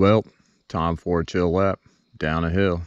Well, time for a chill lap down a hill.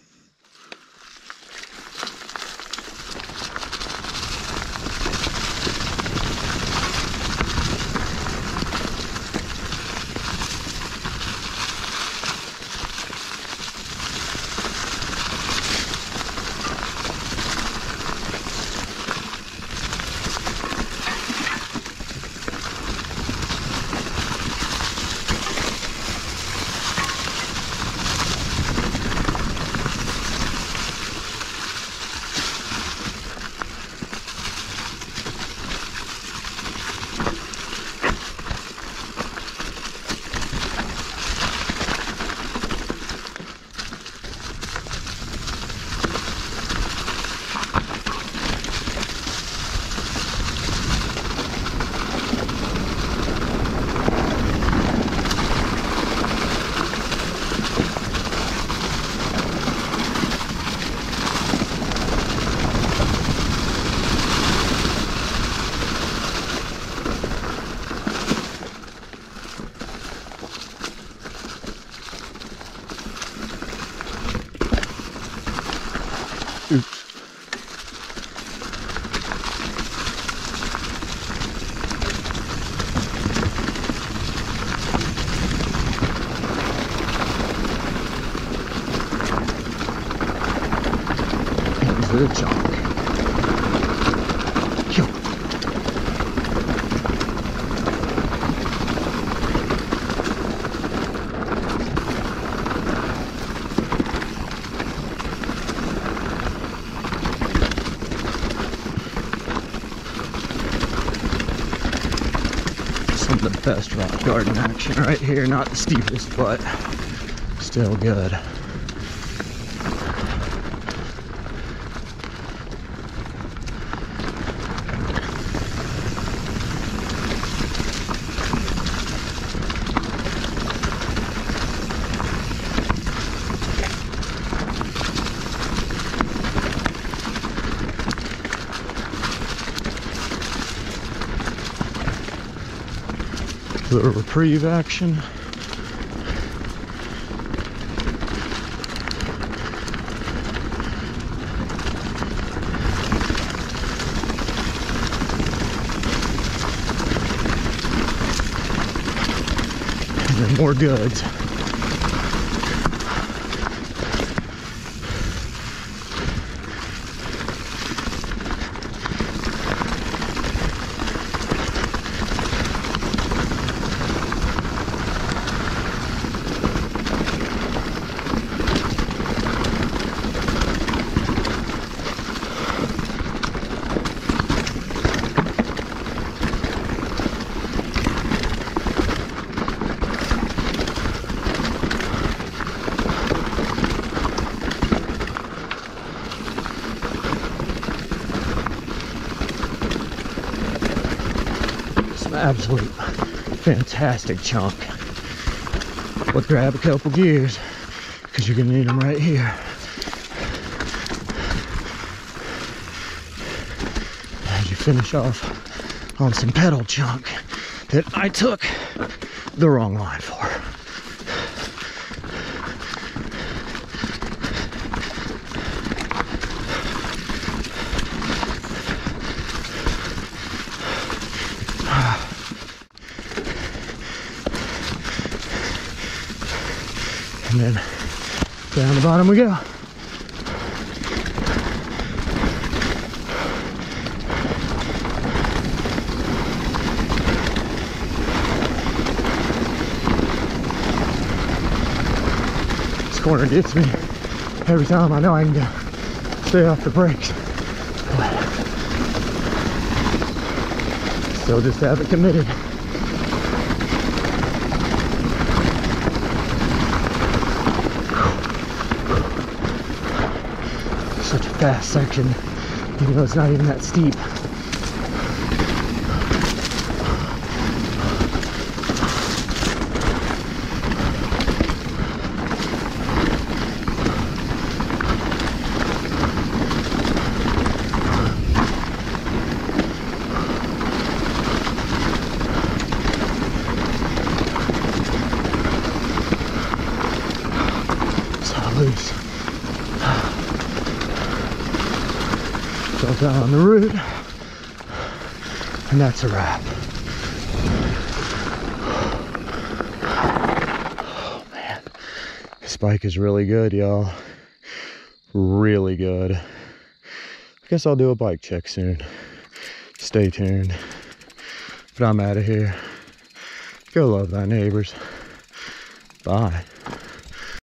Into the chunk. Yo. Some of the best rock garden action right here. Not the steepest, but still good. Little reprieve action. More goods. Some absolute fantastic chunk. But grab a couple gears because you're gonna need them right here. As you finish off on some pedal chunk that I took the wrong line for. And then down the bottom we go. This corner gets me every time I know I can go stay off the brakes. But still just haven't committed. fast section, even though it's not even that steep. loose. Down on the root, and that's a wrap. Oh man, this bike is really good, y'all. Really good. I guess I'll do a bike check soon. Stay tuned. But I'm out of here. Go love thy neighbors. Bye.